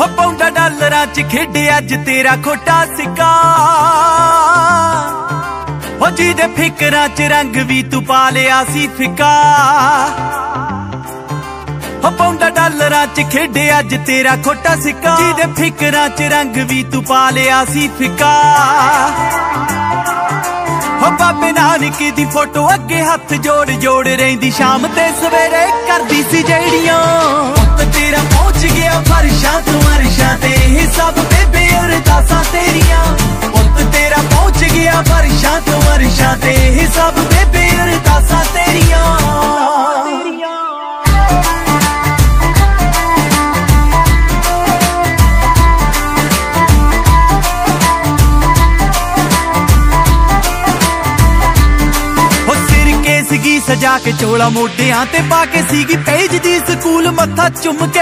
ਹੋ ਪੌਂਡਾ ਡਾਲਰਾਂ 'ਚ ਖੇਡੇ ਅੱਜ ਤੇਰਾ ਖੋਟਾ ਸਿੱਕਾ। ਹੋ ਦੇ ਫਿਕਰਾਂ 'ਚ ਰੰਗ ਵੀ ਤੂੰ ਪਾ ਲਿਆ ਸੀ ਫਿੱਕਾ। ਹੋ ਪੌਂਡਾ ਡਾਲਰਾਂ 'ਚ ਖੇਡੇ ਅੱਜ ਤੇਰਾ ਖੋਟਾ ਸਿੱਕਾ। ਜਿਹਦੇ ਫਿਕਰਾਂ 'ਚ ਰੰਗ ਵੀ ਤੂੰ ਪਾ ਲਿਆ ਸੀ ਫਿੱਕਾ। ਹੋ ਬਾਬੇ ਨਾਨਕ ਦੀ ਫੋਟੋ ਅੱਗੇ ਹੱਥ ਜੋੜ ਜੋੜ ਰਹਿੰਦੀ, ਸ਼ਾਮ ਤੇ ਸਵੇਰੇ ਕਰਦੀ ਸੀ ਜਿਹੜੀਆਂ ਫਰਸ਼ਾਂ ਤੋਂ ਅਰਸ਼ਾਂ ਤੇ ਹਿਸਾਬ ਸਭ ਬੇਬੇ ਅਰਦਾਸਾਂ ਤੇਰੀਆਂ। ਪੁੱਤ ਤੇਰਾ ਪਹੁੰਚ ਗਿਆ ਫਰਸ਼ਾਂ ਤੋਂ ਅਰਸ਼ਾਂ ਤੇ ਇਹ ਸਜਾ ਕੇ ਚੋਲਾ ਮੋਢਿਆਂ ਤੇ ਪਾ ਕੇ ਸੀਗੀ ਪੇਜ ਸਕੂਲ ਮੱਥਾ ਚੁੰਮ ਕੇ।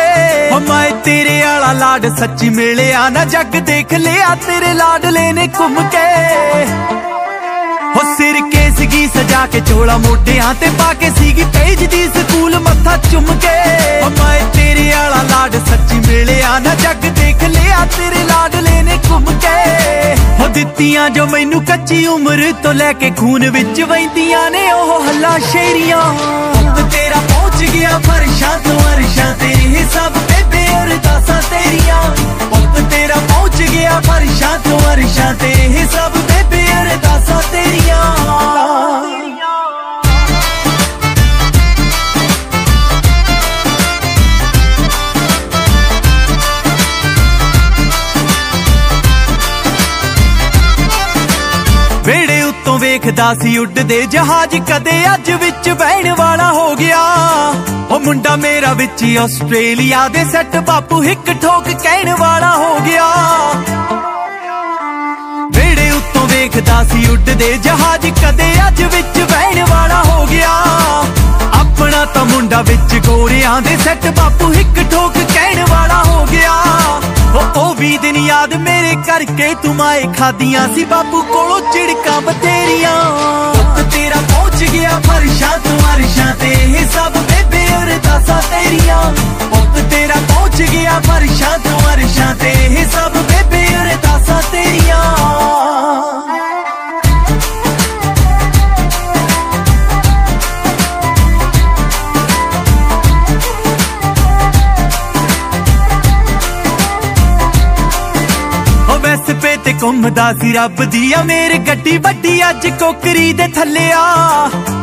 ਹੋ ਤੇਰੇ ਵਾਲਾ ਲਾਡ, ਸੱਚੀ ਮਿਲਿਆ ਨਾ ਜੱਗ ਦੇਖ ਲਿਆ, ਤੇਰੇ ਲਾਡਲੇ ਨੇ ਘੁੰਮ ਕੇ। ਹੋ ਸਿਰ ਕੇ ਸੀਗੀ ਸਜਾ ਕੇ ਚੋਲਾ ਮੋਢਿਆਂ ਤੇ ਪਾ ਕੇ ਸੀਗੀ ਪੇਜ ਦੀ ਸਕੂਲ ਮੱਥਾ ਚੁੰਮ ਕੇ। ਹੋ ਮੈਂ ਤੇਰੇ ਆਲਾ ਲਾਡ, ਸੱਚੀ ਮਿਲਿਆ ਨਾ ਜੱਗ ਦੇਖ ਲਿਆ, ਤੇਰੇ ਲਾਡਲੇ ਨੇ ਘੁੰਮ ਹੋ ਜੋ ਮੈਨੂੰ ਕੱਚੀ ਉਮਰ ਤੋਂ ਲੈ ਕੇ ਖੂਨ ਵਿੱਚ ਵਹਿੰਦੀਆਂ ਨੇ ਉਹ ਹੱਲਾ ਸ਼ੇਰੀਆਂ। ਤੇਰਾ ਪਹੁੰਚ ਗਿਆ ਫਰਸ਼ਾਂ ਤੋਂ ਅਰਸ਼ਾਂ ਤੇ ਹਿਸਾਬ ਸਭ ਬੇਬੇ ਅਰਦਾਸਾਂ ਤੇਰੀਆਂ। ਪੁੱਤ ਤੇਰਾ ਪਹੁੰਚ ਗਿਆ ਫਰਸ਼ਾਂ ਤੋਂ ਅਰਸ਼ਾਂ ਤੇ ਹਿਸਾਬ ਉੱਤੋਂ ਸੀ ਉੱਡਦੇ ਜਹਾਜ਼, ਕਦੇ ਅੱਜ ਵਿੱਚ ਬਹਿਣ ਵਾਲਾ ਹੋ ਗਿਆ। ਉਹ ਮੁੰਡਾ ਮੇਰਾ ਵਿੱਚ ਆਸਟ੍ਰੇਲੀਆ ਦੇ ਸੈੱਟ, ਬਾਪੂ ਹਿੱਕ ਠੋਕ ਕਹਿਣ ਵਾਲਾ ਹੋ ਗਿਆ। ਵੇੜੇ ਉੱਤੋਂ ਵੇਖਦਾ ਸੀ ਉੱਡਦੇ ਜਹਾਜ਼, ਕਦੇ ਅੱਜ ਵਿੱਚ ਬਹਿਣ ਵਾਲਾ ਹੋ ਗਿਆ। ਆਪਣਾ ਤਾਂ ਮੁੰਡਾ ਵਿੱਚ ਗੋਰਿਆਂ ਦੇ ਸੱਟ, ਬਾਪੂ ਹਿੱਕ ਠੋਕ ਕਹਿਣ ਵਾਲਾ ਹੋ ਗਿਆ। ਉਹ ਉਹ ਵੀ ਦਿਨ ਯਾਦ ਮੇਰੇ ਕਰਕੇ ਤੂੰ ਮਾਏ ਖਾਦੀਆਂ ਸੀ ਬਾਪੂ ਕੋਲੋਂ ਝਿੜਕਾਂ ਬਥੇਰੀਆਂ। ਪੁੱਤ ਤੇਰਾ ਪਹੁੰਚ ਗਿਆ ਫਰਸ਼ਾਂ ਤੋਂ ਅਰਸ਼ਾਂ ਤੇ, ਇਹ ਸਭ ਬੇਬੇ ਅਰਦਾਸਾਂ ਤੇਰੀਆਂ। ਪੁੱਤ ਤੇਰਾ ਪਹੁੰਚ ਗਿਆ ਫਰਸ਼ਾਂ ਤੋਂ ਅਰਸ਼ਾਂ ਤੇ, ਇਹ ਸਭ ਤੇ ਘੁੰਮਦਾ ਸੀ ਰੱਬ ਦੀ ਆ ਮੇਰੀ ਗੱਡੀ ਵੱਡੀ ਅੱਜ ਕੋਕਰੀ ਦੇ ਥੱਲੇ ਆ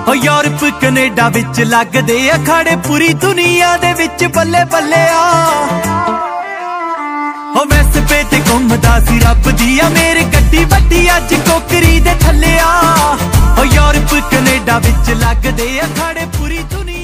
ਉਹ ਯੂਰਪ, ਕੈਨੇਡਾ ਵਿੱਚ ਲੱਗਦੇ ਅਖਾੜੇ ਪੂਰੀ ਦੁਨੀਆ ਦੇ ਵਿੱਚ ਬੱਲੇ ਬੱਲੇ ਆ ਉਹ ਵੈਸਪੇ ਤੇ ਘੁੰਮਦਾ ਸੀ ਰੱਬ ਦੀ ਆ ਮੇਰੀ ਗੱਡੀ ਵੱਡੀ ਅੱਜ ਕੋਕਰੀ ਦੇ ਥੱਲੇ ਆ ਉਹ ਯੂਰਪ, ਕੈਨੇਡਾ ਵਿੱਚ ਲੱਗਦੇ ਅਖਾੜੇ ਪੂਰੀ ਦੁਨੀਆ